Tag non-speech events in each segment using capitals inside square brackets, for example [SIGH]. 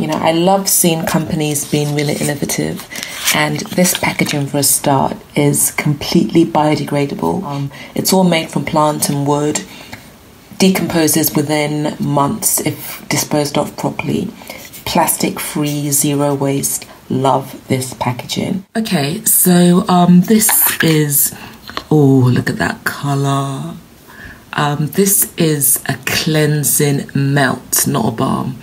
You know, I love seeing companies being really innovative, and this packaging for a start is completely biodegradable. Um, it's all made from plant and wood, decomposes within months if disposed of properly. Plastic free, zero waste. Love this packaging. Okay, so um, this is oh, look at that color. Um, this is a cleansing melt, not a balm.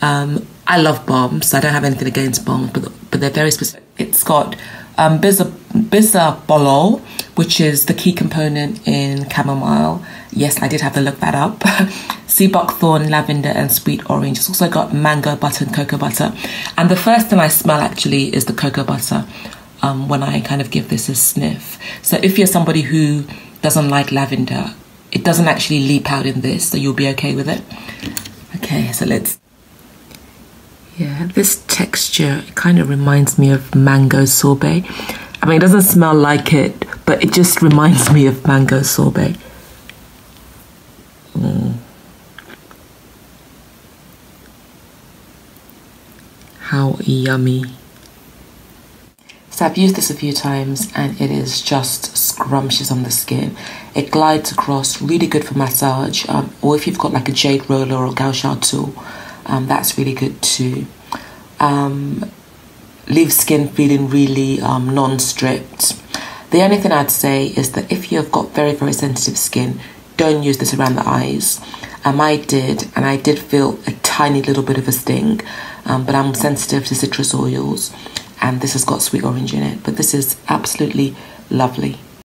Um, I love balms. I don't have anything against balms, but but they're very specific. It's got um, bisabolol, which is the key component in chamomile. Yes, I did have to look that up. [LAUGHS] sea buckthorn, lavender, and sweet orange. It's also got mango butter and cocoa butter. And the first thing I smell actually is the cocoa butter um, when I kind of give this a sniff. So if you're somebody who doesn't like lavender, it doesn't actually leap out in this, so you'll be okay with it. Okay, so let's. Yeah, this texture kind of reminds me of mango sorbet. I mean, it doesn't smell like it, but it just reminds me of mango sorbet. Mm. How yummy. So I've used this a few times and it is just scrumptious on the skin. It glides across, really good for massage. Um, or if you've got like a jade roller or a gua sha tool, um, that's really good too. Um, leaves skin feeling really um, non-stripped. The only thing I'd say is that if you've got very, very sensitive skin, don't use this around the eyes. Um, I did, and I did feel a tiny little bit of a sting, um, but I'm sensitive to citrus oils and this has got sweet orange in it. But this is absolutely lovely.